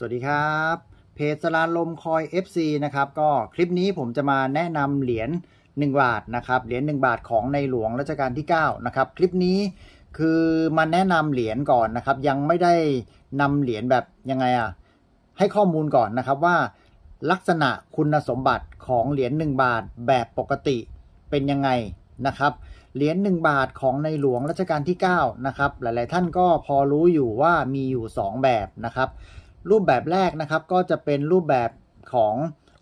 สวัสดีครับ เพจสลานลมคอย FC นะครับ ก็คลิปนี้ผมจะมาแนะนำเหรียญ1 บาทนะครับเหรียญ1 บาทของในหลวงรัชกาลที่9นะครับคลิปนี้คือมาแนะนำเหรียญก่อนนะครับ ยังไม่ได้นำเหรียญแบบยังไงอะให้ข้อมูลก่อนนะครับว่า ลักษณะคุณสมบัติของเหรียญ1 บาทแบบปกติเป็นยังไงนะครับเหรียญ1บาทของในหลวงรัชกาลที่9นะครับหลายๆ ท่านก็พอรู้อยู่ว่ามีอยู่ 2 แบบนะครับ รูปแบบแรกนะครับก็จะเป็นรูปแบบของ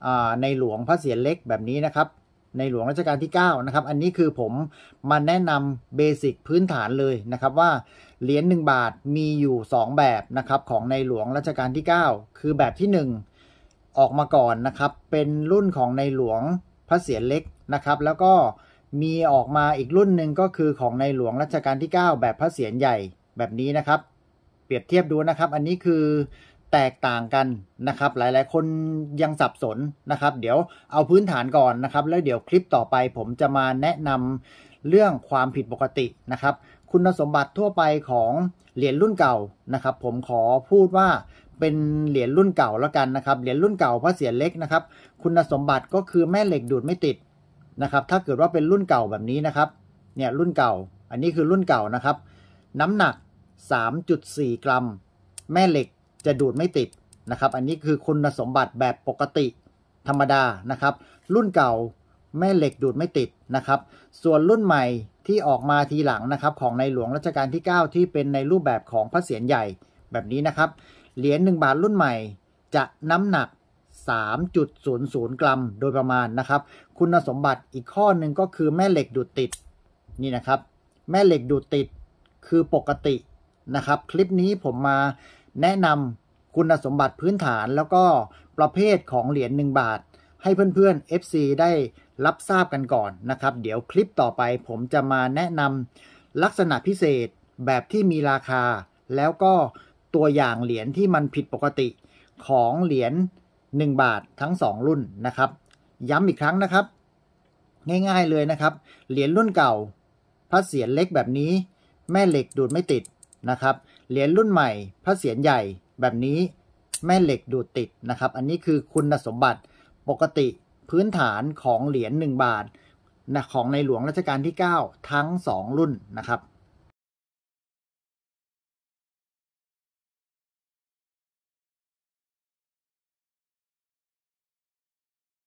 อในหลวงพระเศียรเล็กแบบนี้นะครับ ในหลวงรัชกาลที่9นะครับ อันนี้คือผมมาแนะนำเบสิกพื้นฐานเลยนะครับว่าเหรียญ1บาทมีอยู่ 2 แบบนะครับของในหลวงรัชกาลที่ 9 คือแบบที่ 1 ออกมาก่อนนะครับ เป็นรุ่นของในหลวงพระเศียรเล็กนะครับ แล้วก็มีออกมาอีกรุ่นหนึ่งก็คือของในหลวงรัชกาลที่ 9 แบบพระเศียรใหญ่แบบนี้นะครับ เปรียบเทียบดูนะครับ อันนี้คือ แตกต่างกันนะครับ หลายๆ คนยังสับสนนะครับ เดี๋ยวเอาพื้นฐานก่อนนะครับ แล้วเดี๋ยวคลิปต่อไปผมจะมาแนะนำเรื่องความผิดปกตินะครับ คุณสมบัติทั่วไปของเหรียญรุ่นเก่านะครับ ผมขอพูดว่าเป็นเหรียญรุ่นเก่าแล้วกันนะครับ เหรียญรุ่นเก่าพระเศียรเล็กนะครับ คุณสมบัติก็คือแม่เหล็กดูดไม่ติดนะครับ ถ้าเกิดว่าเป็นรุ่นเก่าแบบนี้นะครับ เนี่ยรุ่นเก่า อันนี้คือรุ่นเก่านะครับ น้ำหนัก 3.4 กรัม แม่เหล็ก จะดูดไม่ติดนะครับ อันนี้คือคุณสมบัติแบบปกติธรรมดานะครับ รุ่นเก่าแม่เหล็กดูดไม่ติดนะครับ ส่วนรุ่นใหม่ที่ออกมาทีหลังนะครับ ของในหลวงรัชกาลที่ 9 ที่เป็นในรูปแบบของพระเศียรใหญ่แบบนี้นะครับ เหรียญ1บาทรุ่นใหม่ จะน้ำหนัก 3.00 กรัมโดยประมาณนะครับ คุณสมบัติอีกข้อหนึ่งก็คือแม่เหล็กดูดติดนี่นะครับ แม่เหล็กดูดติดคือปกตินะครับ คลิปนี้ผมมา แนะนำคุณสมบัติพื้นฐานแล้วก็ประเภทของเหรียญ1บาท ให้เพื่อนๆ FC ได้รับทราบกันก่อนนะครับ เดี๋ยวคลิปต่อไปผมจะมาแนะนำลักษณะพิเศษแบบที่มีราคา แล้วก็ตัวอย่างเหรียญที่มันผิดปกติของเหรียญ1 บาททั้ง 2 รุ่นนะครับ ย้ำอีกครั้งนะครับ ง่ายๆเลยนะครับ เหรียญรุ่นเก่าพระเศียรเล็กแบบนี้ แม่เหล็กดูดไม่ติดนะครับ เหรียญรุ่นใหม่ พระเศียรใหญ่แบบนี้แม่เหล็กดูดติดนะครับ อันนี้คือคุณสมบัติปกติพื้นฐานของเหรียญ1บาทนะของในหลวงรัชกาลที่ 9 ทั้ง 2 รุ่นนะครับ